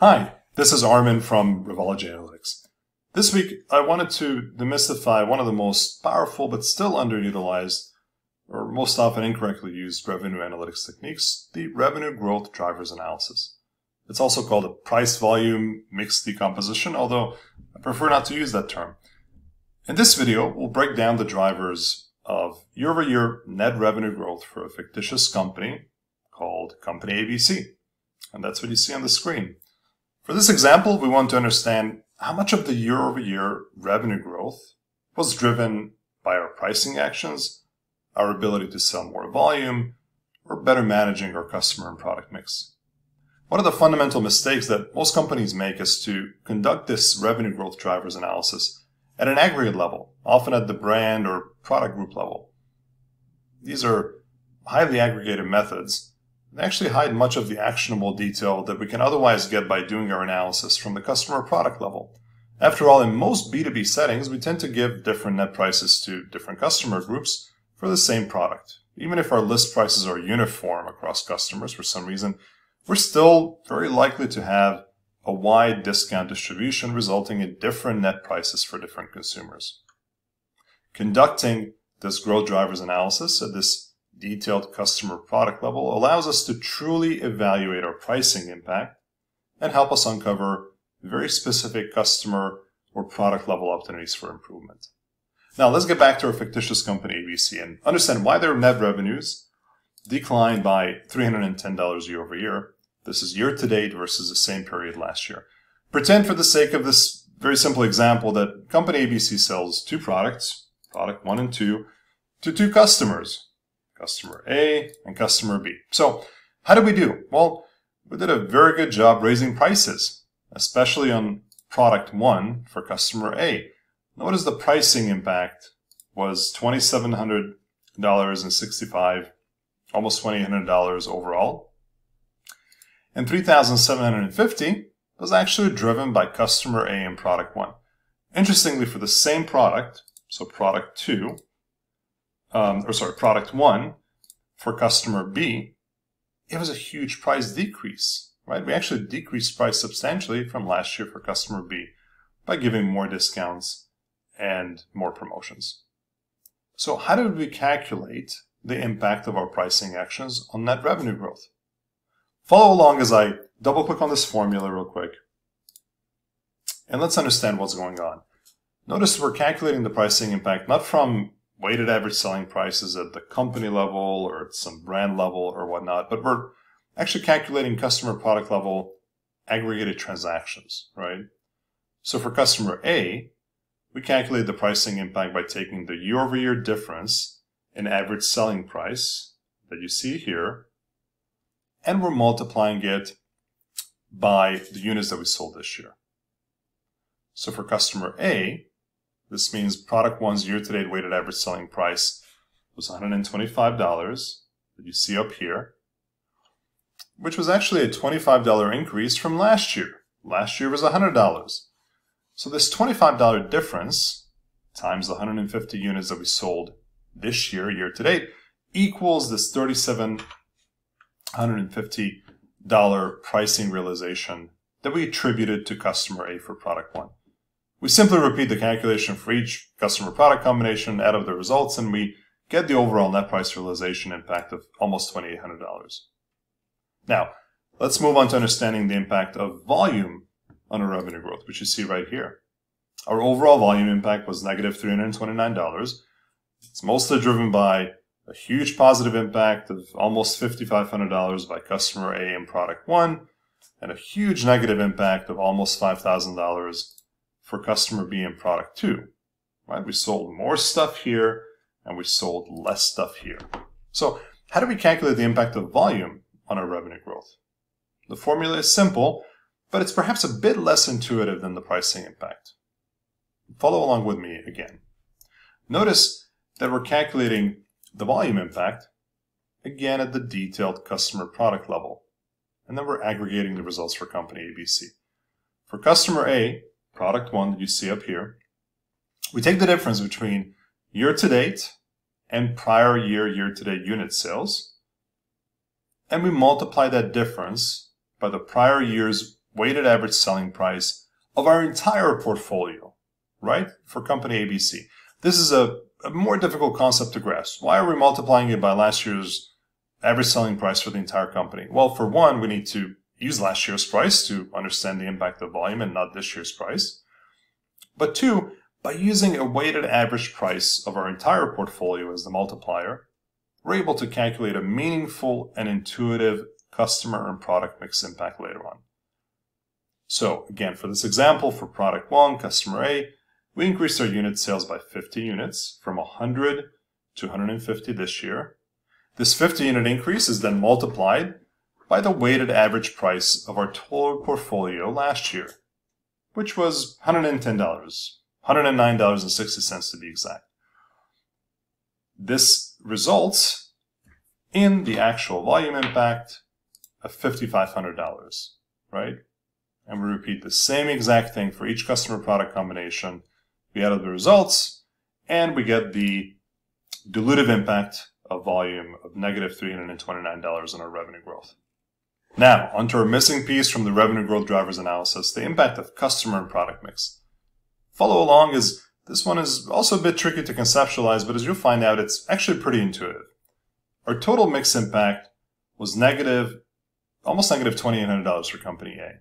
Hi, this is Armin from Revology Analytics. This week, I wanted to demystify one of the most powerful but still underutilized, or most often incorrectly used revenue analytics techniques, the revenue growth drivers analysis. It's also called a price volume mix decomposition, although I prefer not to use that term. In this video, we'll break down the drivers of year-over-year net revenue growth for a fictitious company called Company ABC. And that's what you see on the screen. For this example, we want to understand how much of the year-over-year revenue growth was driven by our pricing actions, our ability to sell more volume, or better managing our customer and product mix. One of the fundamental mistakes that most companies make is to conduct this revenue growth drivers analysis at an aggregate level, often at the brand or product group level. These are highly aggregated methods they actually hide much of the actionable detail that we can otherwise get by doing our analysis from the customer product level. After all, in most B2B settings, we tend to give different net prices to different customer groups for the same product. Even if our list prices are uniform across customers for some reason, we're still very likely to have a wide discount distribution resulting in different net prices for different consumers. Conducting this growth drivers analysis at this detailed customer product level allows us to truly evaluate our pricing impact and help us uncover very specific customer or product level opportunities for improvement. Now let's get back to our fictitious company ABC and understand why their net revenues declined by $310 year over year. This is year to date versus the same period last year. Pretend for the sake of this very simple example that company ABC sells two products, product one and two, to two customers customer A and customer B. So how did we do? Well, we did a very good job raising prices, especially on product one for customer A. Notice the pricing impact was $2,700.65, almost $2,800 overall. And 3,750 was actually driven by customer A and product one. Interestingly, for the same product, so product two, um, or sorry, product one for customer B, it was a huge price decrease, right? We actually decreased price substantially from last year for customer B by giving more discounts and more promotions. So how did we calculate the impact of our pricing actions on net revenue growth? Follow along as I double click on this formula real quick. And let's understand what's going on. Notice we're calculating the pricing impact not from weighted average selling prices at the company level or at some brand level or whatnot, but we're actually calculating customer product level aggregated transactions, right? So for customer A, we calculate the pricing impact by taking the year over year difference in average selling price that you see here, and we're multiplying it by the units that we sold this year. So for customer A, this means product one's year-to-date weighted average selling price was $125 that you see up here, which was actually a $25 increase from last year. Last year was $100. So this $25 difference times the 150 units that we sold this year, year to date, equals this $3,750 pricing realization that we attributed to customer A for product one. We simply repeat the calculation for each customer product combination, add up the results, and we get the overall net price realization impact of almost $2,800. Now, let's move on to understanding the impact of volume on our revenue growth, which you see right here. Our overall volume impact was negative $329. It's mostly driven by a huge positive impact of almost $5,500 by customer A and product one, and a huge negative impact of almost $5,000 for customer B and product two. Right? We sold more stuff here and we sold less stuff here. So how do we calculate the impact of volume on our revenue growth? The formula is simple, but it's perhaps a bit less intuitive than the pricing impact. Follow along with me again. Notice that we're calculating the volume impact again at the detailed customer product level. And then we're aggregating the results for company ABC. For customer A, product one that you see up here, we take the difference between year to date and prior year year to date unit sales, and we multiply that difference by the prior year's weighted average selling price of our entire portfolio, right? For company ABC. This is a, a more difficult concept to grasp. Why are we multiplying it by last year's average selling price for the entire company? Well, for one, we need to use last year's price to understand the impact of volume and not this year's price. But two, by using a weighted average price of our entire portfolio as the multiplier, we're able to calculate a meaningful and intuitive customer and product mix impact later on. So again, for this example, for product one, customer A, we increased our unit sales by 50 units from 100 to 150 this year. This 50 unit increase is then multiplied by the weighted average price of our total portfolio last year, which was $110, $109.60 to be exact. This results in the actual volume impact of $5,500, right? And we repeat the same exact thing for each customer product combination. We add up the results and we get the dilutive impact of volume of negative $329 on our revenue growth. Now, onto our missing piece from the revenue growth drivers analysis, the impact of customer and product mix. Follow along as this one is also a bit tricky to conceptualize, but as you'll find out, it's actually pretty intuitive. Our total mix impact was negative, almost negative $2,800 for company A.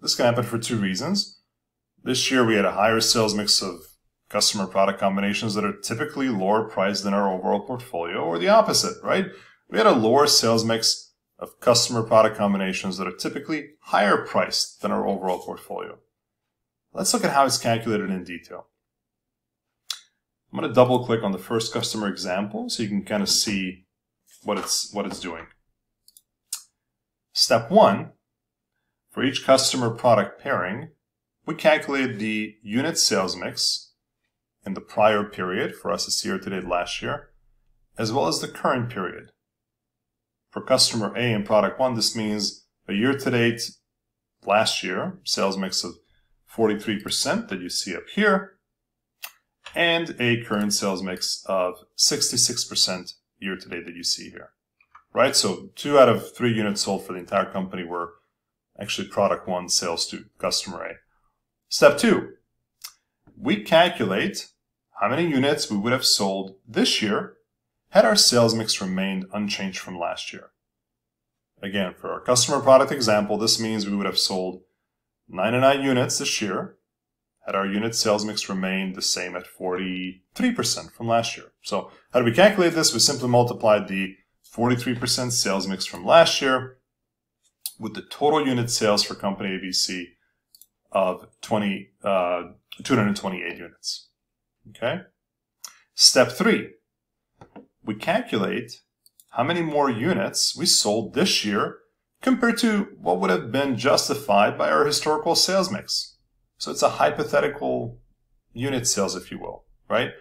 This can happen for two reasons. This year we had a higher sales mix of customer product combinations that are typically lower priced than our overall portfolio, or the opposite, right? We had a lower sales mix of customer product combinations that are typically higher priced than our overall portfolio. Let's look at how it's calculated in detail. I'm going to double click on the first customer example so you can kind of see what it's, what it's doing. Step one, for each customer product pairing, we calculate the unit sales mix in the prior period for us as year to date last year, as well as the current period. For customer A in product one, this means a year to date last year sales mix of 43% that you see up here, and a current sales mix of 66% year to date that you see here. Right? So two out of three units sold for the entire company were actually product one sales to customer A. Step two, we calculate how many units we would have sold this year had our sales mix remained unchanged from last year. Again, for our customer product example, this means we would have sold 99 units this year had our unit sales mix remained the same at 43% from last year. So how do we calculate this? We simply multiplied the 43% sales mix from last year with the total unit sales for company ABC of 20, uh, 228 units. Okay. Step three, we calculate how many more units we sold this year compared to what would have been justified by our historical sales mix. So it's a hypothetical unit sales, if you will, right?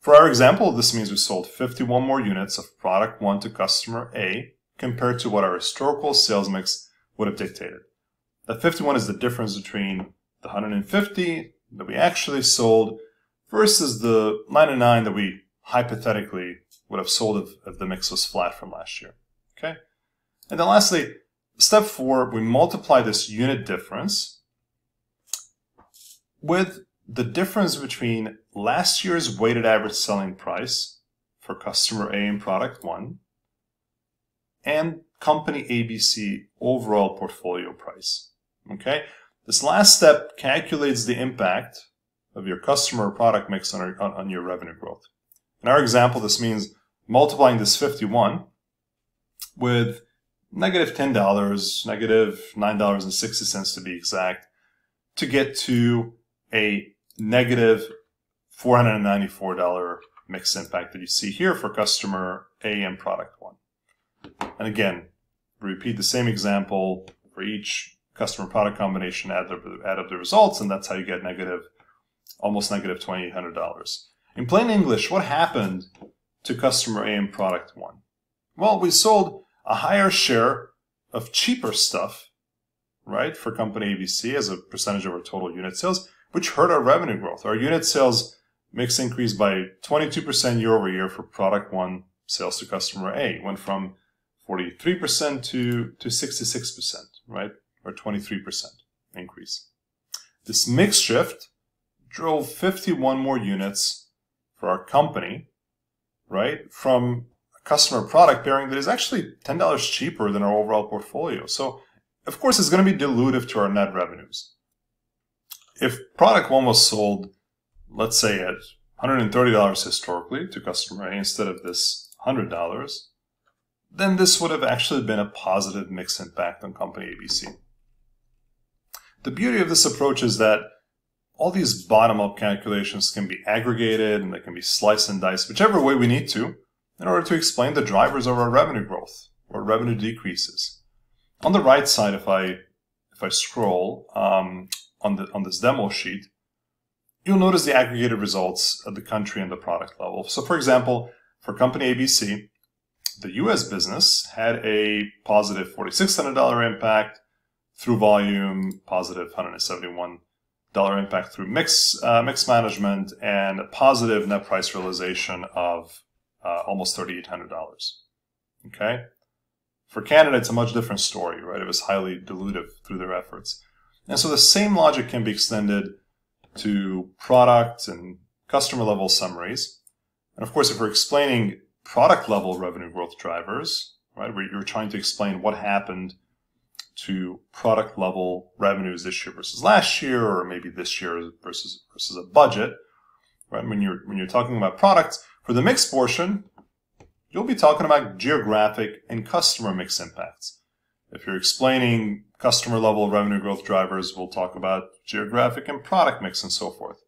For our example, this means we sold 51 more units of product one to customer A compared to what our historical sales mix would have dictated. That 51 is the difference between the 150 that we actually sold versus the 99 that we hypothetically would have sold if, if the mix was flat from last year. Okay. And then lastly, step four, we multiply this unit difference with the difference between last year's weighted average selling price for customer A in product one and company ABC overall portfolio price. Okay. This last step calculates the impact of your customer product mix on, on your revenue growth. In our example, this means multiplying this 51 with negative $10, negative $9.60 to be exact, to get to a negative $494 mix impact that you see here for customer A and product one. And again, repeat the same example for each customer product combination, add, the, add up the results, and that's how you get negative, almost negative $2,800. In plain English, what happened to customer A and product one? Well, we sold a higher share of cheaper stuff, right, for company ABC as a percentage of our total unit sales, which hurt our revenue growth. Our unit sales mix increased by 22% year over year for product one sales to customer A. It went from 43% to, to 66%, right? or 23% increase. This mix shift drove 51 more units for our company, right, from a customer product pairing that is actually $10 cheaper than our overall portfolio. So, of course, it's going to be dilutive to our net revenues. If product one was sold, let's say at $130 historically to customer A instead of this $100, then this would have actually been a positive mix impact on company ABC. The beauty of this approach is that all these bottom-up calculations can be aggregated and they can be sliced and diced whichever way we need to in order to explain the drivers of our revenue growth or revenue decreases. On the right side, if I if I scroll um, on the on this demo sheet, you'll notice the aggregated results at the country and the product level. So, for example, for company ABC, the U.S. business had a positive $4,600 impact through volume, positive $171 impact through mix uh, mix management, and a positive net price realization of uh, almost $3,800. Okay. For Canada, it's a much different story, right? It was highly dilutive through their efforts. And so the same logic can be extended to product and customer level summaries. And of course, if we're explaining product level revenue growth drivers, right, where you're trying to explain what happened to product level revenues this year versus last year, or maybe this year versus versus a budget, right? When you're when you're talking about products, for the mix portion, you'll be talking about geographic and customer mix impacts. If you're explaining customer level revenue growth drivers, we'll talk about geographic and product mix and so forth.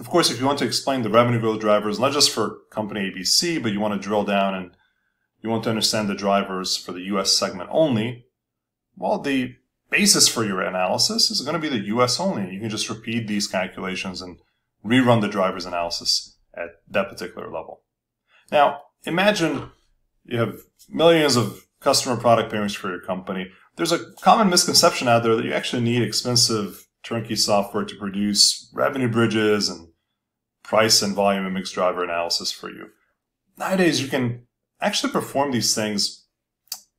Of course, if you want to explain the revenue growth drivers, not just for company ABC, but you want to drill down and you want to understand the drivers for the US segment only, well, the basis for your analysis is going to be the US only. You can just repeat these calculations and rerun the drivers analysis at that particular level. Now, imagine you have millions of customer product pairings for your company. There's a common misconception out there that you actually need expensive turnkey software to produce revenue bridges and price and volume and mix driver analysis for you. Nowadays, you can actually perform these things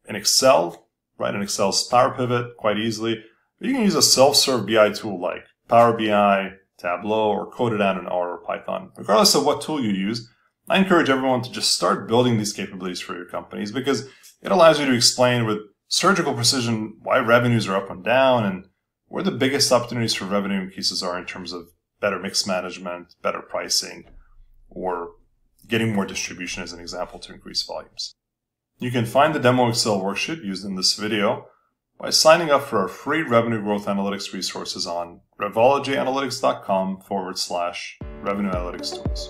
in Excel, right? In Excel's Power Pivot quite easily. But you can use a self-serve BI tool like Power BI, Tableau, or code it out in R or Python. Regardless of what tool you use, I encourage everyone to just start building these capabilities for your companies because it allows you to explain with surgical precision why revenues are up and down and where the biggest opportunities for revenue increases are in terms of better mix management, better pricing, or getting more distribution as an example to increase volumes. You can find the demo Excel worksheet used in this video by signing up for our free revenue growth analytics resources on revologyanalytics.com forward slash revenue analytics tools.